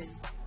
you